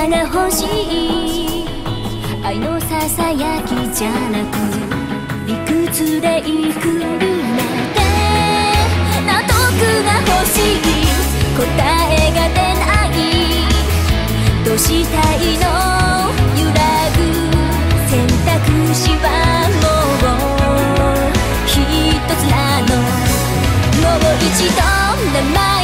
葉が欲しい愛のささやきじゃなく理屈でいくるなんて納得が欲しい。答えが出ない。どうしたい。の揺らぐ選択肢はもう一つなのもう一度名前